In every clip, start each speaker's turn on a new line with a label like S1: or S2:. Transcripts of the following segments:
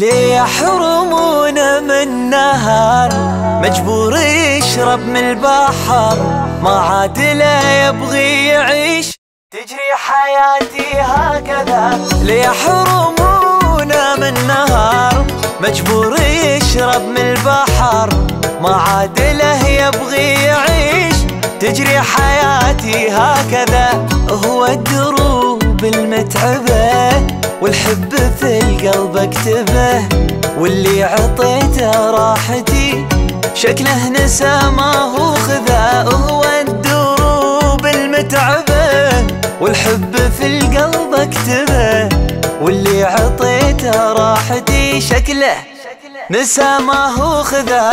S1: ليحرمونا من نهر مجبور يشرب من البحر ما عاد لا يبغي يعيش. تجري حياتي هكذا. ليحرمونا من نهر مجبور يشرب من البحر ما عاد له يبغي يعيش. تجري حياتي هكذا هو الدروب. المتعبة والحب في القلب اكتبه واللي عطيته راحتي شكله نسى ما هو خذا هو الدروب المتعبة والحب في القلب اكتبه واللي عطيته راحتي شكله نسى ما هو خذا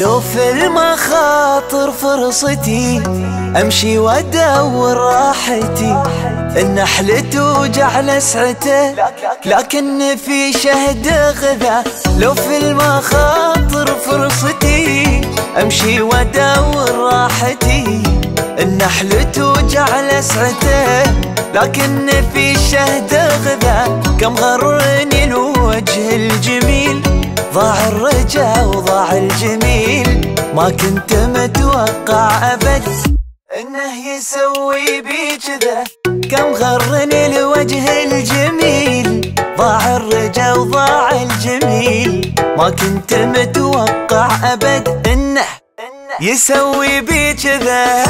S1: لو في المخاطر فرصتي أمشي وأدور راحتي. النحل توجع لسعته لكن في شهد غذا. لو في المخاطر فرصتي أمشي وأدور راحتي. النحل توجع لسعته لكن في شهد غذا. ما كنت متوقع أبد إنه يسوي بي كذا. كم غرني الوجه الجميل ضاع الرجا وضاع الجميل. ما كنت متوقع أبد إنه يسوي بي كذا.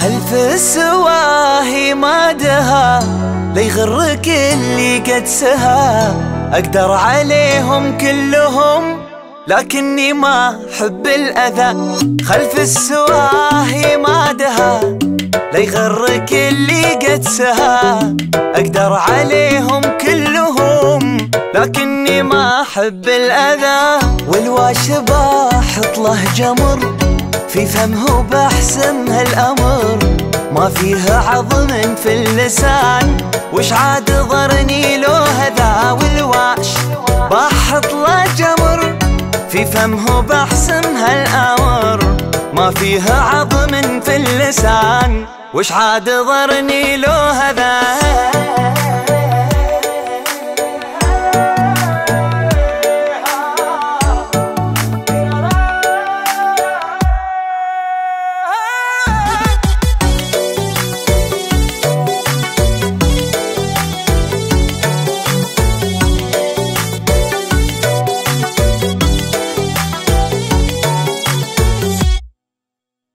S1: خلف السواهي ما دها ليغرك اللي قد سها. أقدر عليهم كلهم لكني ما حب الأذى. خلف السواهي ما دها ليغرك اللي قد سها. أقدر عليهم كلهم لكني ما أحب الأذى. والواشباح له جمر في فمه بحسم هالأمر. ما فيه عظم في اللسان. وش عاد ضرني لو هذا والواش باحط له جمر. في فمه بحسم هالأمر. ما فيه عظم في اللسان. وش عاد ضرني لو هذا